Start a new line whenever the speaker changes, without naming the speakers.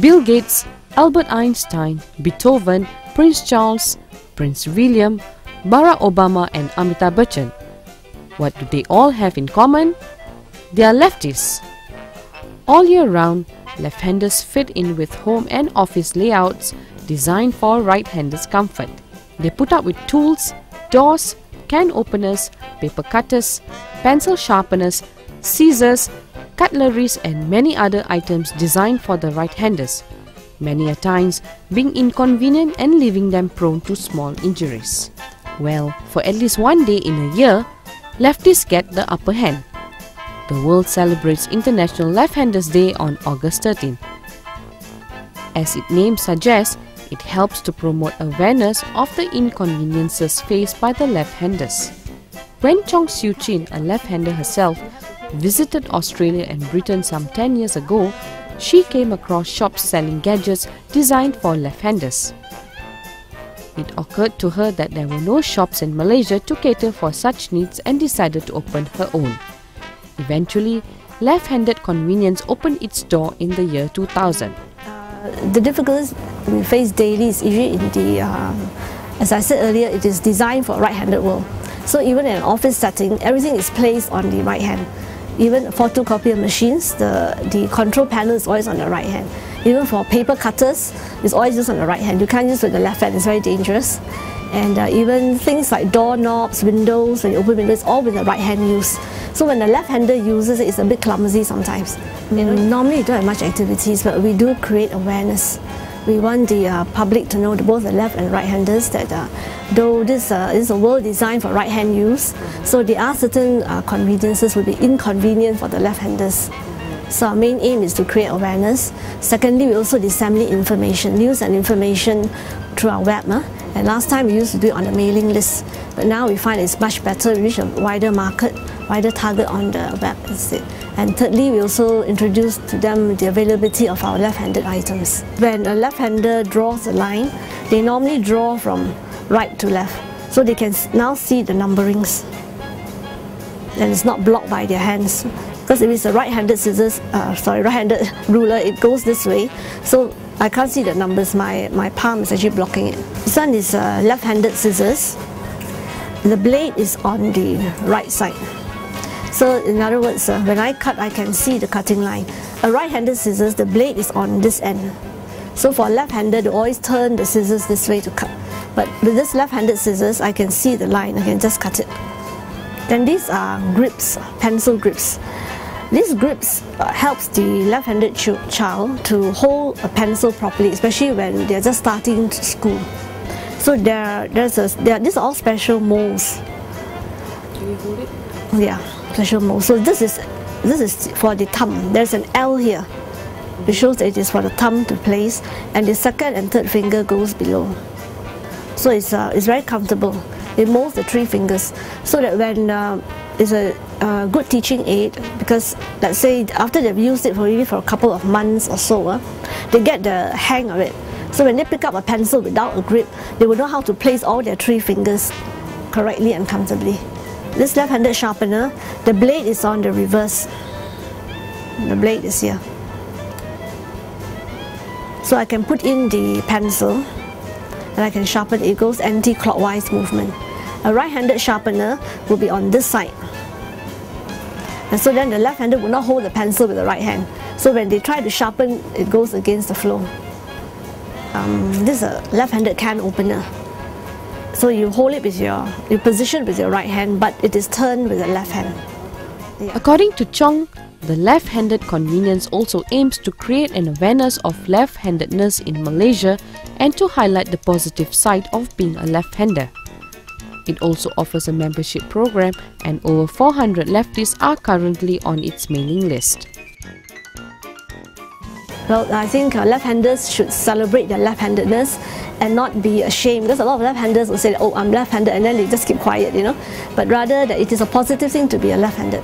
Bill Gates, Albert Einstein, Beethoven, Prince Charles, Prince William, Barack Obama, and Amitabh Bachchan. What do they all have in common? They are lefties. All year round, left-handers fit in with home and office layouts designed for right-handers' comfort. They put up with tools, doors, can openers, paper cutters, pencil sharpeners, scissors, cutleries and many other items designed for the right-handers, many a times being inconvenient and leaving them prone to small injuries. Well, for at least one day in a year, lefties get the upper hand. The world celebrates International Left-Handers Day on August 13. As its name suggests, it helps to promote awareness of the inconveniences faced by the left-handers. When Chong Siu Chin, a left-hander herself, visited Australia and Britain some 10 years ago, she came across shops selling gadgets designed for left-handers. It occurred to her that there were no shops in Malaysia to cater for such needs and decided to open her own. Eventually, left-handed convenience opened its door in the year 2000.
Uh, the difficulties we face daily is usually in the, um, as I said earlier, it is designed for right-handed world. So even in an office setting, everything is placed on the right hand. Even photocopier machines, the, the control panel is always on the right hand. Even for paper cutters, it's always used on the right hand. You can't use with the left hand, it's very dangerous. And uh, even things like doorknobs, windows, when you open windows, all with the right hand use. So when the left-hander uses it, it's a bit clumsy sometimes. You know, normally we don't have much activities, but we do create awareness. We want the uh, public to know, both the left and right-handers, that uh, though this, uh, is a world designed for right-hand use, so there are certain uh, conveniences will be inconvenient for the left-handers. So our main aim is to create awareness. Secondly, we also disseminate information, news and information through our web. Huh? And last time we used to do it on the mailing list, but now we find it's much better, we reach a wider market, wider target on the web instead. And thirdly, we also introduce to them the availability of our left-handed items. When a left-hander draws a line, they normally draw from right to left, so they can now see the numberings. And it's not blocked by their hands. Because if it's a right-handed scissors, uh, sorry, right-handed ruler, it goes this way. So I can't see the numbers, my, my palm is actually blocking it. This one is uh, left-handed scissors. The blade is on the right side. So in other words, uh, when I cut, I can see the cutting line. A right-handed scissors, the blade is on this end. So for left-handed, they always turn the scissors this way to cut. But with this left-handed scissors, I can see the line, I can just cut it. Then these are grips, pencil grips. These grips uh, helps the left-handed ch child to hold a pencil properly, especially when they're just starting school. So there, there's a, there, these are all special molds.
Can you hold it?
Yeah, special mold. So this is this is for the thumb. There's an L here. It shows it is for the thumb to place, and the second and third finger goes below. So it's uh, it's very comfortable. It molds the three fingers, so that when uh, it's a uh, good teaching aid because let's say after they've used it for maybe for a couple of months or so, uh, they get the hang of it. So when they pick up a pencil without a grip, they will know how to place all their three fingers correctly and comfortably. This left-handed sharpener, the blade is on the reverse. The blade is here. So I can put in the pencil and I can sharpen it. Goes anti-clockwise movement. A right-handed sharpener will be on this side. And so then the left-handed will not hold the pencil with the right hand. So when they try to sharpen, it goes against the flow. Um, this is a left-handed can opener. So you hold it with your, you position with your right hand, but it is turned with the left hand.
Yeah. According to Chong, the left-handed convenience also aims to create an awareness of left-handedness in Malaysia and to highlight the positive side of being a left-hander. It also offers a membership program and over 400 lefties are currently on its mailing list.
Well, I think uh, left-handers should celebrate their left-handedness and not be ashamed because a lot of left-handers will say, oh, I'm left-handed and then they just keep quiet, you know. But rather that it is a positive thing to be a left-handed.